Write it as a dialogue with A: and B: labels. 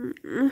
A: 嗯嗯。